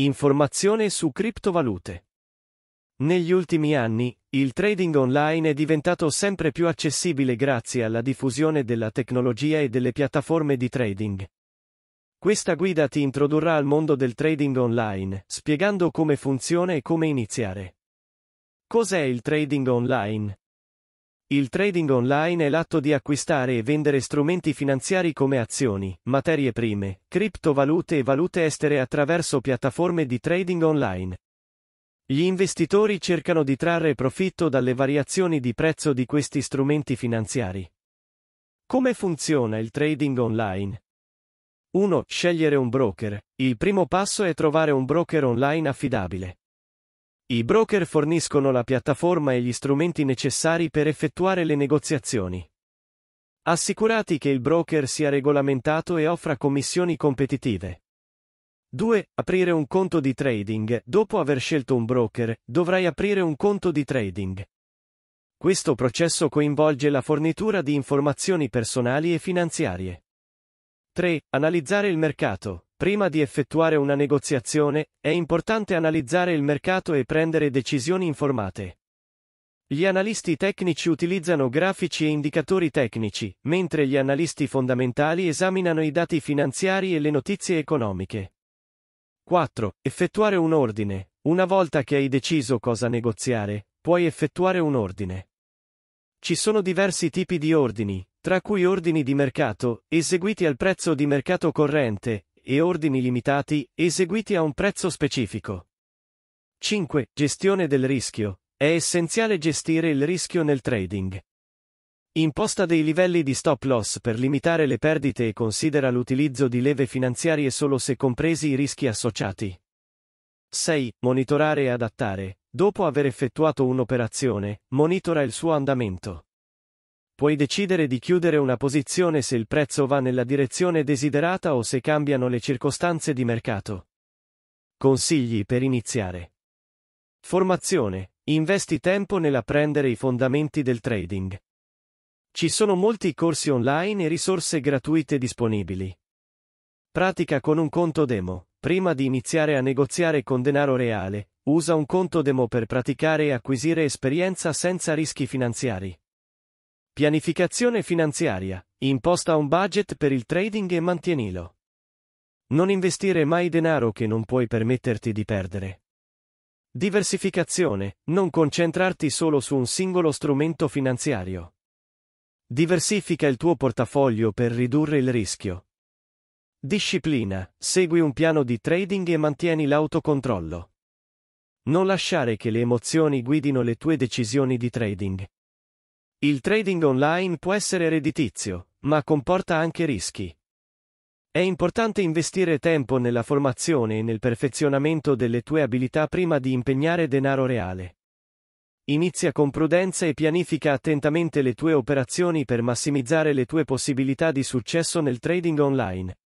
Informazione su criptovalute. Negli ultimi anni, il trading online è diventato sempre più accessibile grazie alla diffusione della tecnologia e delle piattaforme di trading. Questa guida ti introdurrà al mondo del trading online, spiegando come funziona e come iniziare. Cos'è il trading online? Il trading online è l'atto di acquistare e vendere strumenti finanziari come azioni, materie prime, criptovalute e valute estere attraverso piattaforme di trading online. Gli investitori cercano di trarre profitto dalle variazioni di prezzo di questi strumenti finanziari. Come funziona il trading online? 1. Scegliere un broker. Il primo passo è trovare un broker online affidabile. I broker forniscono la piattaforma e gli strumenti necessari per effettuare le negoziazioni. Assicurati che il broker sia regolamentato e offra commissioni competitive. 2. Aprire un conto di trading. Dopo aver scelto un broker, dovrai aprire un conto di trading. Questo processo coinvolge la fornitura di informazioni personali e finanziarie. 3. Analizzare il mercato. Prima di effettuare una negoziazione, è importante analizzare il mercato e prendere decisioni informate. Gli analisti tecnici utilizzano grafici e indicatori tecnici, mentre gli analisti fondamentali esaminano i dati finanziari e le notizie economiche. 4. Effettuare un ordine. Una volta che hai deciso cosa negoziare, puoi effettuare un ordine. Ci sono diversi tipi di ordini, tra cui ordini di mercato, eseguiti al prezzo di mercato corrente, e ordini limitati, eseguiti a un prezzo specifico. 5. Gestione del rischio. È essenziale gestire il rischio nel trading. Imposta dei livelli di stop loss per limitare le perdite e considera l'utilizzo di leve finanziarie solo se compresi i rischi associati. 6. Monitorare e adattare. Dopo aver effettuato un'operazione, monitora il suo andamento puoi decidere di chiudere una posizione se il prezzo va nella direzione desiderata o se cambiano le circostanze di mercato. Consigli per iniziare. Formazione. Investi tempo nell'apprendere i fondamenti del trading. Ci sono molti corsi online e risorse gratuite disponibili. Pratica con un conto demo. Prima di iniziare a negoziare con denaro reale, usa un conto demo per praticare e acquisire esperienza senza rischi finanziari. Pianificazione finanziaria. Imposta un budget per il trading e mantienilo. Non investire mai denaro che non puoi permetterti di perdere. Diversificazione. Non concentrarti solo su un singolo strumento finanziario. Diversifica il tuo portafoglio per ridurre il rischio. Disciplina. Segui un piano di trading e mantieni l'autocontrollo. Non lasciare che le emozioni guidino le tue decisioni di trading. Il trading online può essere redditizio, ma comporta anche rischi. È importante investire tempo nella formazione e nel perfezionamento delle tue abilità prima di impegnare denaro reale. Inizia con prudenza e pianifica attentamente le tue operazioni per massimizzare le tue possibilità di successo nel trading online.